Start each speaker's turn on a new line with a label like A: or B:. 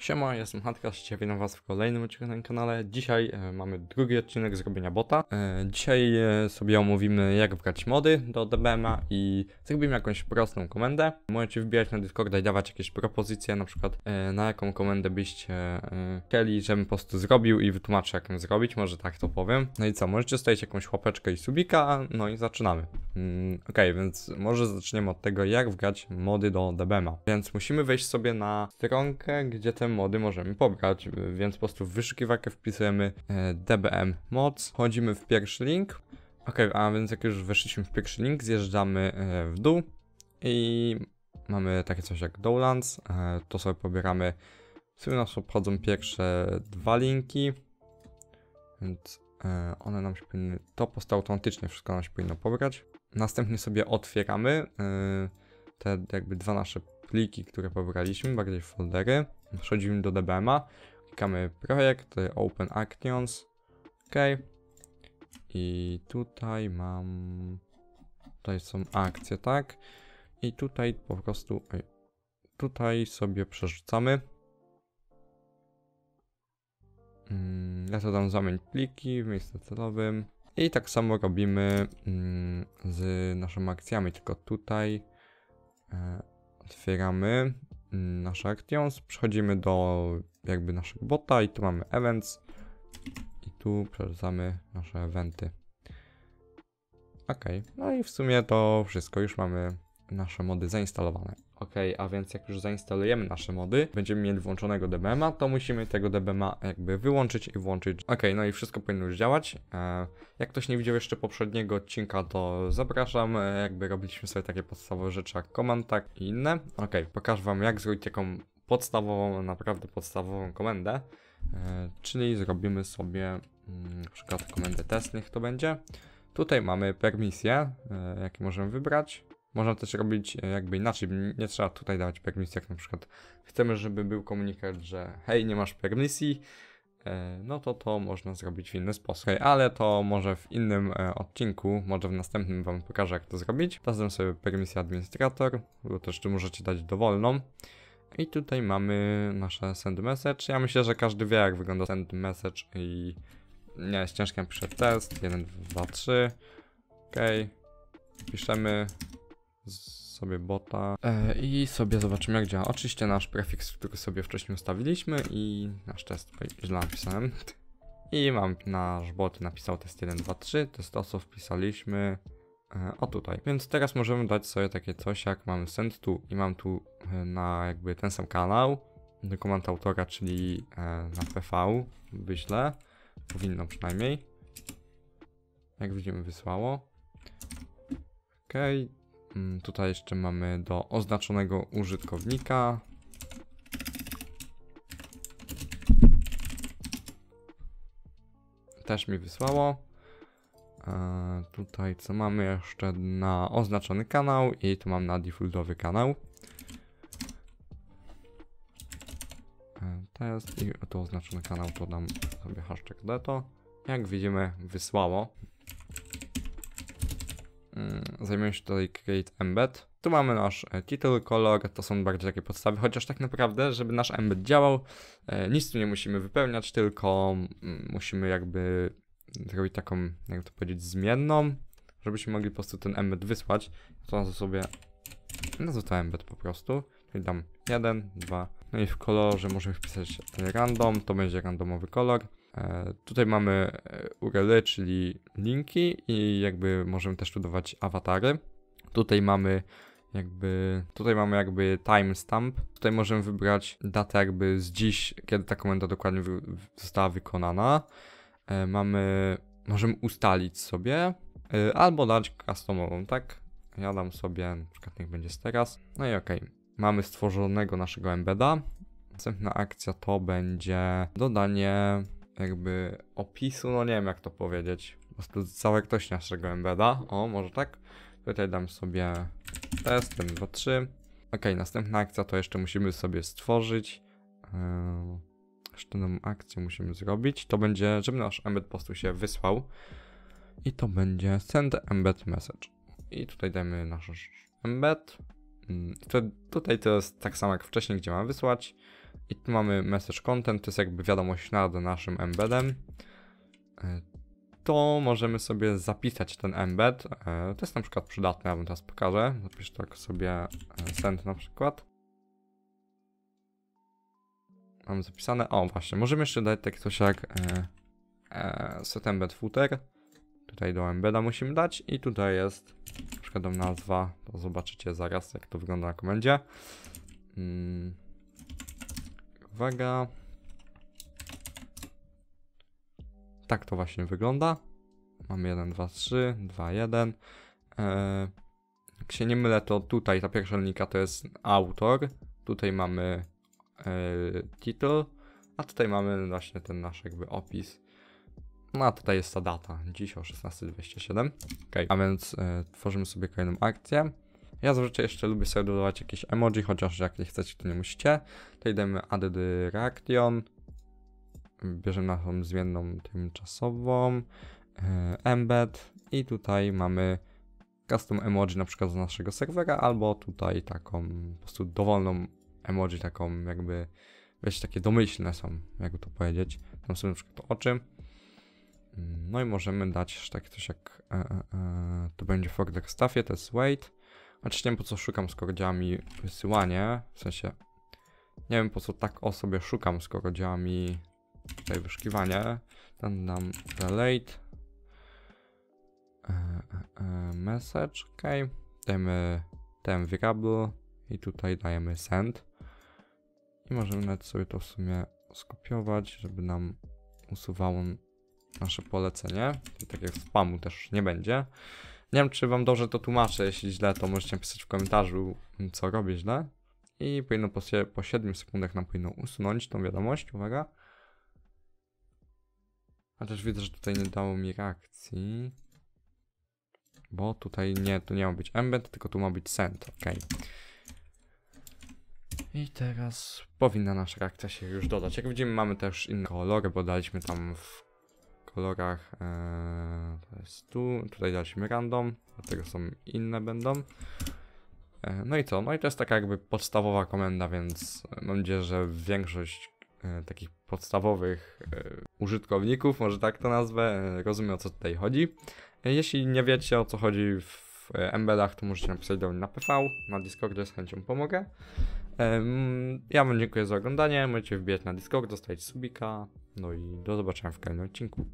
A: Siema, jestem Hatka, witam was w kolejnym odcinku na kanale. Dzisiaj e, mamy drugi odcinek zrobienia bota. E, dzisiaj e, sobie omówimy jak wgrać mody do DBM-a i zrobimy jakąś prostą komendę. Możecie wbijać na Discorda i dawać jakieś propozycje, na przykład e, na jaką komendę byście e, chcieli, żebym po prostu zrobił i wytłumaczył jak ją zrobić, może tak to powiem. No i co, możecie stawić jakąś łapeczkę i subika, no i zaczynamy. Mm, Okej, więc może zaczniemy od tego jak wgrać mody do DBM-a. Więc musimy wejść sobie na stronkę, gdzie te mody możemy pobrać, więc po prostu w wyszukiwarkę wpisujemy e, DBM mods, wchodzimy w pierwszy link. Ok, a więc jak już weszliśmy w pierwszy link, zjeżdżamy e, w dół i mamy takie coś jak Dowlands, e, to sobie pobieramy. W sumie nas obchodzą pierwsze dwa linki, więc one nam się powinny, to po prostu automatycznie wszystko nam się powinno pobrać. Następnie sobie otwieramy te jakby dwa nasze pliki, które pobraliśmy, bardziej foldery. Przechodzimy do DBM-a, klikamy projekt, Open Actions, ok. I tutaj mam, tutaj są akcje, tak? I tutaj po prostu, tutaj sobie przerzucamy. Mm, Ja to dam zamień pliki w miejscu celowym. I tak samo robimy mm, z naszymi akcjami, tylko tutaj e, otwieramy mm, nasze actions, przechodzimy do jakby naszego bota i tu mamy events i tu przerzucamy nasze eventy. Ok, no i w sumie to wszystko, już mamy nasze mody zainstalowane. Ok, a więc jak już zainstalujemy nasze mody, będziemy mieli włączonego DBM-a, to musimy tego DBM-a jakby wyłączyć i włączyć. Ok, no i wszystko powinno już działać. E, jak ktoś nie widział jeszcze poprzedniego odcinka, to zapraszam. E, jakby robiliśmy sobie takie podstawowe rzeczy jak command tag i inne. Ok, pokażę wam jak zrobić taką podstawową, naprawdę podstawową komendę. E, czyli zrobimy sobie mm, na przykład komendę test, niech to będzie. Tutaj mamy permisje, e, jakie możemy wybrać. Można też robić e, jakby inaczej, nie trzeba tutaj dawać permisji, jak na przykład chcemy, żeby był komunikat, że hej, nie masz permisji, e, no to to można zrobić w inny sposób. Okej, ale to może w innym e, odcinku, może w następnym wam pokażę jak to zrobić. Dam sobie permisję administrator, bo też tu możecie dać dowolną. I tutaj mamy nasze send message. Ja myślę, że każdy wie jak wygląda send message i nie jest ciężko, piszę test, 1, 2, 3, okej, piszemy sobie bota e, i sobie zobaczymy jak działa. Oczywiście nasz prefiks, który sobie wcześniej ustawiliśmy i nasz test, źle napisałem. I mam nasz bot napisał test 1, 2, 3, to jest to co wpisaliśmy e, o tutaj. Więc teraz możemy dać sobie takie coś jak mamy send tu i mam tu e, na jakby ten sam kanał, dokument autora, czyli e, na PV wyślę, powinno przynajmniej. Jak widzimy wysłało. Okej, Mm, Tutaj jeszcze mamy do oznaczonego użytkownika. Też mi wysłało. E, tutaj co mamy jeszcze na oznaczony kanał i tu mam na defaultowy kanał. E, test i tu oznaczony kanał to dam sobie hashtag deto. Jak widzimy wysłało. Mm, Zajmiemy się tutaj Create Embed. Tu mamy nasz e, title, color, to są bardziej takie podstawy, chociaż tak naprawdę, żeby nasz embed działał, e, nic tu nie musimy wypełniać, tylko mm, musimy jakby zrobić taką, jak to powiedzieć, zmienną, żebyśmy mogli po prostu ten embed wysłać. To nazwę sobie, nazwę to embed po prostu, czyli dam 1, 2, no i w kolorze możemy wpisać random, to będzie randomowy kolor. E, tutaj mamy e, URL, czyli linki i jakby możemy też tu dawać awatary. Tutaj mamy jakby, tutaj mamy jakby timestamp. Tutaj możemy wybrać datę jakby z dziś, kiedy ta komenda dokładnie została wykonana. E, mamy, możemy ustalić sobie albo dać customową, tak? Ja dam sobie, na przykład niech będzie z teraz. No i okej, mamy stworzonego naszego embeda. Następna akcja to będzie dodanie jakby opisu, no nie wiem jak to powiedzieć, po prostu całokształt naszego embeda, o może tak. Tutaj dam sobie test, 1, 2, 3. Ok, następna akcja to jeszcze musimy sobie stworzyć. Jeszcze jedną akcję musimy zrobić. To będzie, żeby nasz embed po prostu się wysłał. I to będzie send embed message. I tutaj dajmy nasz embed. Mm, tutaj to jest tak samo jak wcześniej, gdzie mam wysłać. I tu mamy message content, to jest jakby wiadomość nad naszym embedem. E, To możemy sobie zapisać ten embed. E, To jest na przykład przydatne, ja wam teraz pokażę. Zapiszę tak sobie e, send na przykład. Mam zapisane. O, właśnie, możemy jeszcze dać takie coś jak set embed footer. Tutaj do embeda musimy dać i tutaj jest na przykład nazwa. To zobaczycie zaraz, jak to wygląda na komendzie. Mm. Uwaga. Tak to właśnie wygląda. Mamy 1, 2, 3, 2, 1. E, jak się nie mylę, to tutaj ta pierwsza linijka to jest autor. Tutaj mamy e, title, a tutaj mamy właśnie ten nasz jakby opis. No a tutaj jest ta data, dziś o 16.27. Ok, a więc e, tworzymy sobie kolejną akcję. Ja zazwyczaj jeszcze lubię sobie dodawać jakieś emoji, chociaż jak nie chcecie, to nie musicie. Tutaj dajemy add reaction. Bierzemy naszą zmienną tymczasową. e, Embed i tutaj mamy custom emoji na przykład z naszego serwera, albo tutaj taką po prostu dowolną emoji, taką jakby, wiecie, takie domyślne są, jakby to powiedzieć. Tam są na przykład oczy. No i możemy dać takie coś jak, e, e, e, to będzie for the staffie, to jest wait. Chociaż nie wiem po co szukam, skoro działa mi wysyłanie, w sensie, nie wiem po co tak o sobie szukam, skoro działa mi tutaj wyszukiwanie. Tam dam relate, e, e, e, message, ok. Dajemy ten variable i tutaj dajemy send. I możemy nawet sobie to w sumie skopiować, żeby nam usuwało nasze polecenie. Tak jak spamu też nie będzie. Nie wiem, czy wam dobrze to tłumaczę. Jeśli źle, to możecie napisać w komentarzu, co robię źle. I powinno po, po 7 sekundach nam powinno usunąć tą wiadomość. Uwaga. A też widzę, że tutaj nie dało mi reakcji. Bo tutaj nie, tu nie ma być embed, tylko tu ma być send. Ok. I teraz powinna nasza reakcja się już dodać. Jak widzimy, mamy też inne kolory, bo daliśmy tam w kolorach. E, to jest tu, tutaj daliśmy random, dlatego są inne będą. E, no i co? No i to jest taka jakby podstawowa komenda, więc mam nadzieję, że większość e, takich podstawowych e, użytkowników, może tak to nazwę, e, rozumie o co tutaj chodzi. E, jeśli nie wiecie o co chodzi w e, embedach, to możecie napisać do mnie na PV, na Discordzie z chęcią pomogę. Em, Ja wam dziękuję za oglądanie, możecie wbijać na Discord, dostać subika, no i do zobaczenia w kolejnym odcinku.